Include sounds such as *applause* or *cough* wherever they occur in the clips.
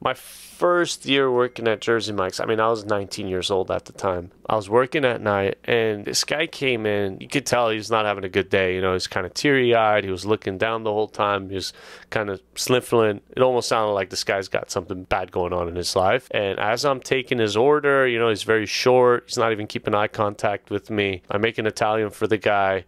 my first year working at Jersey Mike's, I mean, I was 19 years old at the time. I was working at night, and this guy came in. You could tell he was not having a good day. You know, he's kind of teary eyed. He was looking down the whole time. He was kind of sniffling. It almost sounded like this guy's got something bad going on in his life. And as I'm taking his order, you know, he's very short. He's not even keeping eye contact with me. I make an Italian for the guy.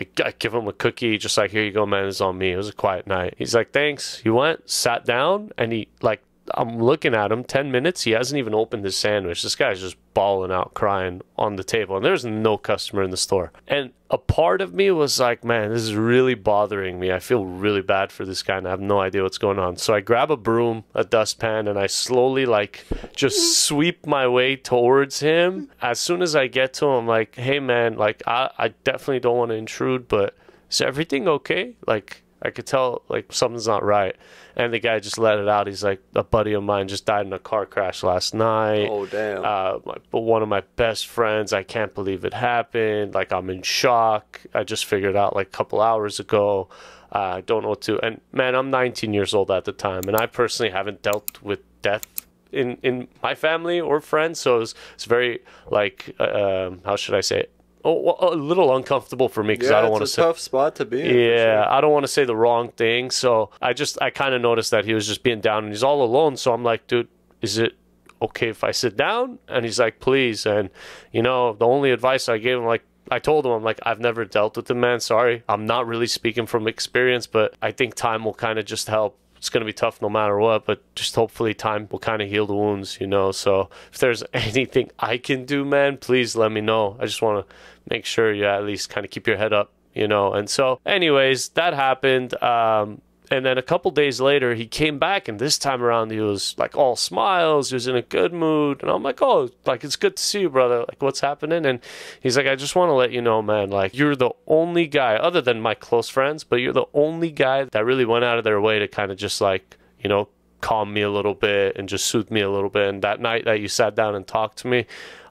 I, I, give him a cookie, just like, here you go, man, it's on me. It was a quiet night. He's like, thanks. He went, sat down, and he, like, I'm looking at him 10 minutes. He hasn't even opened his sandwich. This guy's just bawling out, crying on the table. And there's no customer in the store. And a part of me was like, man, this is really bothering me. I feel really bad for this guy and I have no idea what's going on. So I grab a broom, a dustpan, and I slowly, like, just sweep my way towards him. As soon as I get to him, like, hey, man, like, I, I definitely don't want to intrude, but is everything okay? Like, I could tell like something's not right. And the guy just let it out. He's like, a buddy of mine just died in a car crash last night. Oh damn! Uh, my, but one of my best friends, I can't believe it happened. Like I'm in shock. I just figured out like a couple hours ago. Uh, I don't know what to. And man, I'm 19 years old at the time, and I personally haven't dealt with death in in my family or friends. So it's it's very like uh, um, how should I say it? Oh, a little uncomfortable for me because yeah, I don't want to say it's a tough spot to be. In, yeah, sure. I don't want to say the wrong thing. So I just I kind of noticed that he was just being down and he's all alone. So I'm like, dude, is it okay if I sit down? And he's like, please. And you know, the only advice I gave him, like. I told him, I'm like, I've never dealt with the man. Sorry. I'm not really speaking from experience, but I think time will kind of just help it's going to be tough no matter what, but just hopefully time will kind of heal the wounds, you know. So if there's *laughs* anything I can do, man, please let me know. I just want to make sure you at least kind of keep your head up, you know. And so, anyways, that happened. Um, and then a couple days later, he came back, and this time around, he was like all smiles. He was in a good mood, and I'm like, "Oh, like it's good to see you, brother. Like, what's happening?" And he's like, "I just want to let you know, man. Like, you're the only guy, other than my close friends, but you're the only guy that really went out of their way to kind of just like, you know, calm me a little bit and just soothe me a little bit. And that night that you sat down and talked to me,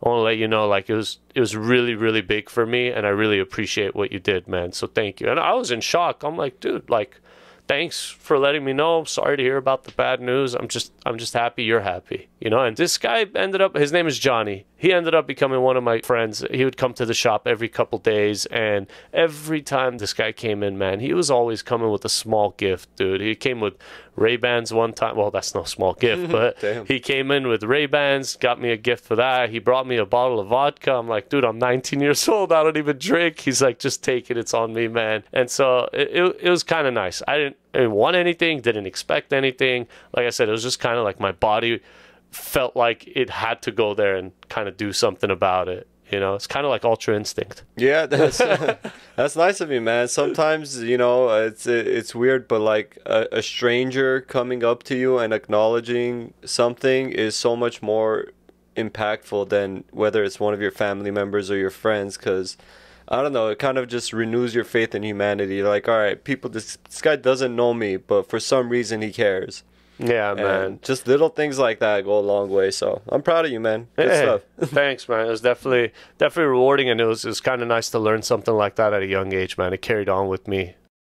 I want to let you know like it was it was really really big for me and I really appreciate what you did, man. So thank you. And I was in shock. I'm like, dude, like thanks for letting me know. I'm Sorry to hear about the bad news. I'm just I'm just happy you're happy. You know, and this guy ended up his name is Johnny. He ended up becoming one of my friends. He would come to the shop every couple days and every time this guy came in, man, he was always coming with a small gift, dude. He came with Ray-Bans one time. Well, that's no small gift, *laughs* but he came in with Ray-Bans, got me a gift for that. He brought me a bottle of vodka. I'm like, dude, I'm 19 years old. I don't even drink. He's like, just take it. It's on me, man. And so it, it, it was kind of nice. I didn't, I didn't want anything, didn't expect anything. Like I said, it was just kind of like my body felt like it had to go there and kind of do something about it. You know, it's kind of like Ultra Instinct. Yeah, *laughs* that's *laughs* that's nice of you, man. Sometimes you know it's it's weird, but like a, a stranger coming up to you and acknowledging something is so much more impactful than whether it's one of your family members or your friends, because. I don't know. It kind of just renews your faith in humanity. Like, all right, people, this, this guy doesn't know me, but for some reason he cares. Yeah, And man. just little things like that go a long way. So I'm proud of you, man. Good Hey, stuff. *laughs* thanks, man. It was definitely definitely rewarding, and it was it was kind of nice to learn something like that at a young age, man. It carried on with me